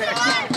here.